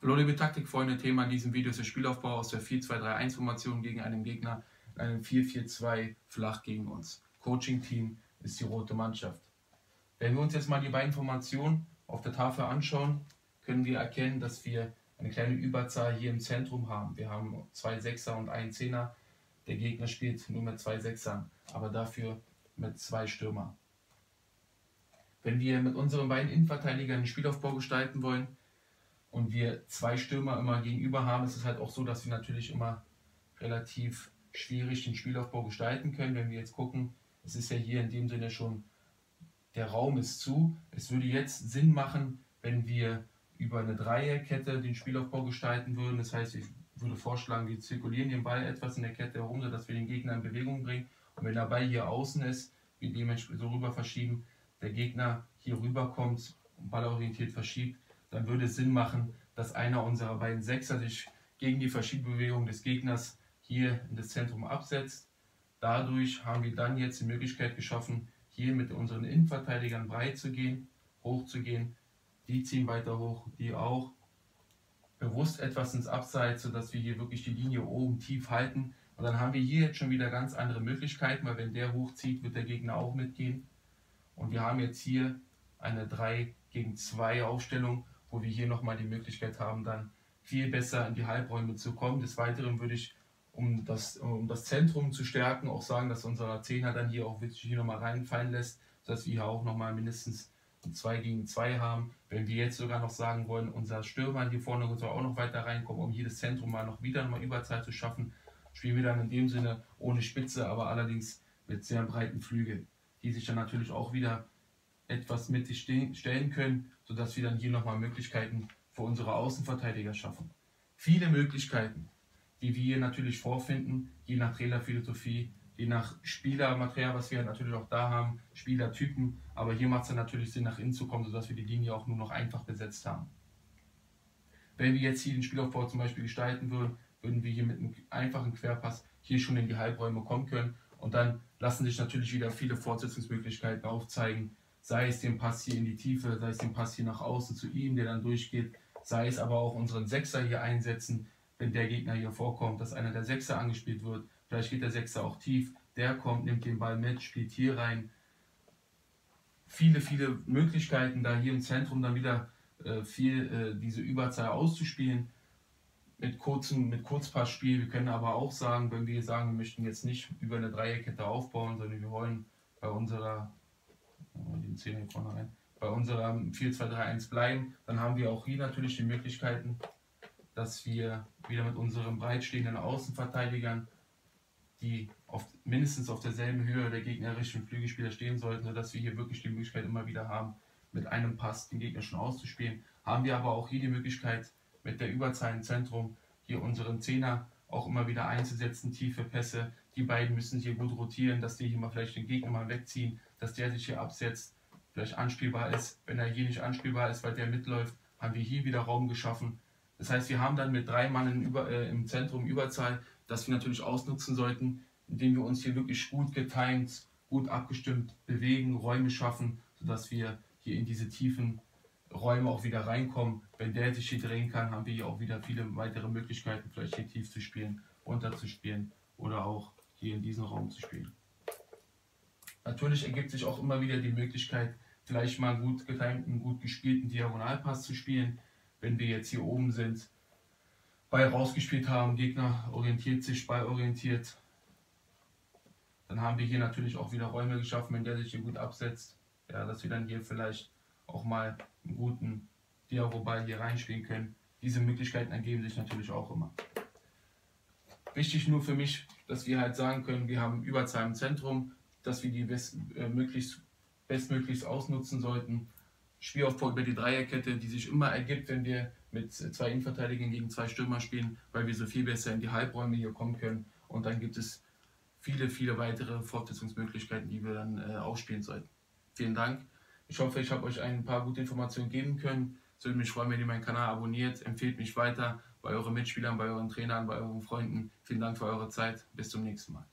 Hallo liebe Taktikfreunde, Thema in diesem Video ist der Spielaufbau aus der 4-2-3-1-Formation gegen einen Gegner in einem 4-4-2 flach gegen uns. Coaching-Team ist die rote Mannschaft. Wenn wir uns jetzt mal die beiden Formationen auf der Tafel anschauen, können wir erkennen, dass wir eine kleine Überzahl hier im Zentrum haben. Wir haben zwei Sechser und einen Zehner. Der Gegner spielt nur mit zwei Sechsern, aber dafür mit zwei Stürmern. Wenn wir mit unseren beiden Innenverteidigern einen Spielaufbau gestalten wollen, und wir zwei Stürmer immer gegenüber haben, ist es halt auch so, dass wir natürlich immer relativ schwierig den Spielaufbau gestalten können. Wenn wir jetzt gucken, es ist ja hier in dem Sinne schon, der Raum ist zu. Es würde jetzt Sinn machen, wenn wir über eine Dreierkette den Spielaufbau gestalten würden. Das heißt, ich würde vorschlagen, wir zirkulieren den Ball etwas in der Kette herum, sodass wir den Gegner in Bewegung bringen. Und wenn der Ball hier außen ist, wir dementsprechend so rüber verschieben, der Gegner hier rüberkommt ballorientiert verschiebt, dann würde es Sinn machen, dass einer unserer beiden Sechser sich gegen die Verschiebbewegung des Gegners hier in das Zentrum absetzt. Dadurch haben wir dann jetzt die Möglichkeit geschaffen, hier mit unseren Innenverteidigern breit zu gehen, hoch zu gehen. Die ziehen weiter hoch, die auch. Bewusst etwas ins Abseits, sodass wir hier wirklich die Linie oben tief halten. Und dann haben wir hier jetzt schon wieder ganz andere Möglichkeiten, weil wenn der hochzieht, wird der Gegner auch mitgehen. Und wir haben jetzt hier eine 3 gegen 2 Aufstellung wo wir hier nochmal die Möglichkeit haben, dann viel besser in die Halbräume zu kommen. Des Weiteren würde ich, um das, um das Zentrum zu stärken, auch sagen, dass unser Zehner dann hier auch wirklich hier nochmal reinfallen lässt, sodass wir hier auch nochmal mindestens 2 gegen 2 haben. Wenn wir jetzt sogar noch sagen wollen, unser Stürmer hier vorne soll auch noch weiter reinkommen, um hier das Zentrum mal noch wieder nochmal Überzeit zu schaffen, spielen wir dann in dem Sinne ohne Spitze, aber allerdings mit sehr breiten Flügeln, die sich dann natürlich auch wieder etwas mittig stellen können, sodass wir dann hier nochmal Möglichkeiten für unsere Außenverteidiger schaffen. Viele Möglichkeiten, die wir hier natürlich vorfinden, je nach Trailerphilosophie, je nach Spielermaterial, was wir natürlich auch da haben, Spielertypen, aber hier macht es dann natürlich Sinn, nach innen zu kommen, sodass wir die Linie auch nur noch einfach besetzt haben. Wenn wir jetzt hier den Spielaufbau zum Beispiel gestalten würden, würden wir hier mit einem einfachen Querpass hier schon in die Halbräume kommen können und dann lassen sich natürlich wieder viele Fortsetzungsmöglichkeiten aufzeigen, sei es den Pass hier in die Tiefe, sei es den Pass hier nach außen zu ihm, der dann durchgeht, sei es aber auch unseren Sechser hier einsetzen, wenn der Gegner hier vorkommt, dass einer der Sechser angespielt wird. Vielleicht geht der Sechser auch tief, der kommt, nimmt den Ball mit, spielt hier rein. Viele, viele Möglichkeiten, da hier im Zentrum dann wieder äh, viel äh, diese Überzahl auszuspielen mit kurzem, mit Kurzpassspiel. Wir können aber auch sagen, wenn wir sagen, wir möchten jetzt nicht über eine Dreierkette aufbauen, sondern wir wollen bei unserer den Zehner hier vorne rein, bei unserem 4-2-3-1 bleiben, dann haben wir auch hier natürlich die Möglichkeiten, dass wir wieder mit unseren breitstehenden Außenverteidigern, die auf, mindestens auf derselben Höhe der gegnerischen Flügelspieler stehen sollten, sodass wir hier wirklich die Möglichkeit immer wieder haben, mit einem Pass den Gegner schon auszuspielen. Haben wir aber auch hier die Möglichkeit, mit der Überzahl im Zentrum hier unseren Zehner auch immer wieder einzusetzen, tiefe Pässe. Die beiden müssen hier gut rotieren, dass die hier mal vielleicht den Gegner mal wegziehen, dass der sich hier absetzt, vielleicht anspielbar ist. Wenn er hier nicht anspielbar ist, weil der mitläuft, haben wir hier wieder Raum geschaffen. Das heißt, wir haben dann mit drei Mann Über, äh, im Zentrum Überzahl, das wir natürlich ausnutzen sollten, indem wir uns hier wirklich gut getimt, gut abgestimmt bewegen, Räume schaffen, sodass wir hier in diese tiefen Räume auch wieder reinkommen. Wenn der sich hier drehen kann, haben wir hier auch wieder viele weitere Möglichkeiten, vielleicht hier tief zu spielen, runter zu spielen oder auch hier in diesem Raum zu spielen. Natürlich ergibt sich auch immer wieder die Möglichkeit, vielleicht mal einen gut getimten, gut gespielten Diagonalpass zu spielen. Wenn wir jetzt hier oben sind, Ball rausgespielt haben, Gegner orientiert sich, Ball orientiert, dann haben wir hier natürlich auch wieder Räume geschaffen, wenn der sich hier gut absetzt. Ja, dass wir dann hier vielleicht auch mal einen guten Diago-Ball hier reinspielen können. Diese Möglichkeiten ergeben sich natürlich auch immer. Wichtig nur für mich, dass wir halt sagen können, wir haben Überzahl im Zentrum, dass wir die best, äh, möglichst, bestmöglichst ausnutzen sollten. Spielaufbau über die Dreierkette, die sich immer ergibt, wenn wir mit zwei Innenverteidigern gegen zwei Stürmer spielen, weil wir so viel besser in die Halbräume hier kommen können. Und dann gibt es viele, viele weitere Fortsetzungsmöglichkeiten, die wir dann äh, ausspielen sollten. Vielen Dank. Ich hoffe, ich habe euch ein paar gute Informationen geben können. Es würde mich freuen, wenn ihr meinen Kanal abonniert. Empfehlt mich weiter bei euren Mitspielern, bei euren Trainern, bei euren Freunden. Vielen Dank für eure Zeit. Bis zum nächsten Mal.